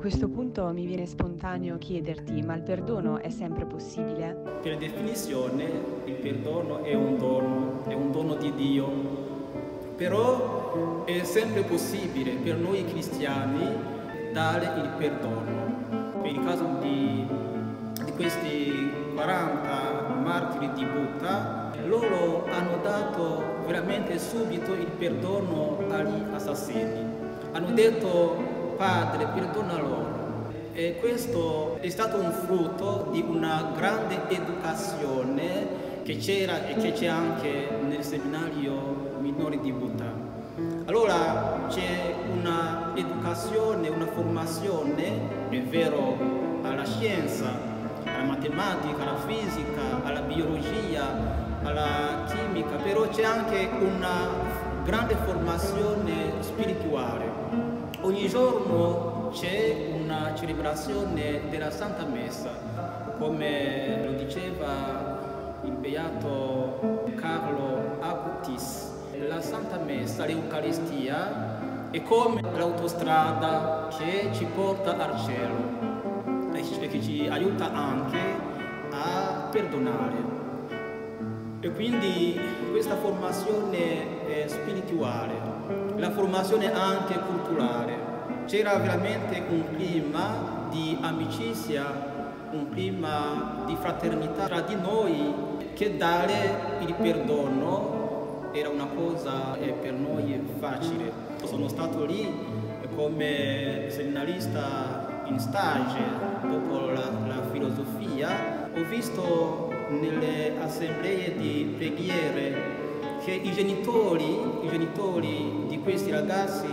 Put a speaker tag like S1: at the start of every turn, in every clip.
S1: questo punto mi viene spontaneo chiederti, ma il perdono è sempre possibile?
S2: Per definizione il perdono è un dono, è un dono di Dio, però è sempre possibile per noi cristiani dare il perdono. Per il caso di, di questi 40 martiri di Buddha, loro hanno dato veramente subito il perdono agli assassini. Hanno detto Padre, perdona loro. E questo è stato un frutto di una grande educazione che c'era e che c'è anche nel seminario minore di Buddha. Allora c'è una educazione, una formazione, è vero, alla scienza, alla matematica, alla fisica, alla biologia, alla chimica, però c'è anche una grande formazione spirituale. Ogni giorno c'è una celebrazione della Santa Messa, come lo diceva il beato Carlo Acutis. La Santa Messa, l'Eucaristia, è come l'autostrada che ci porta al cielo e che ci aiuta anche a perdonare. E quindi questa formazione spirituale, la formazione anche culturale. C'era veramente un clima di amicizia, un clima di fraternità tra di noi che dare il perdono era una cosa per noi facile. Sono stato lì come seminarista in stage dopo la, la filosofia, ho visto nelle assemblee di preghiere che i genitori, i genitori di questi ragazzi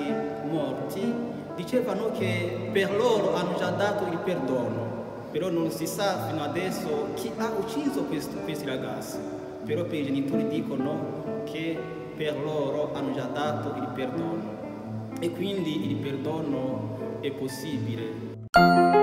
S2: morti dicevano che per loro hanno già dato il perdono, però non si sa fino adesso chi ha ucciso questi, questi ragazzi, però per i genitori dicono che per loro hanno già dato il perdono e quindi il perdono è possibile.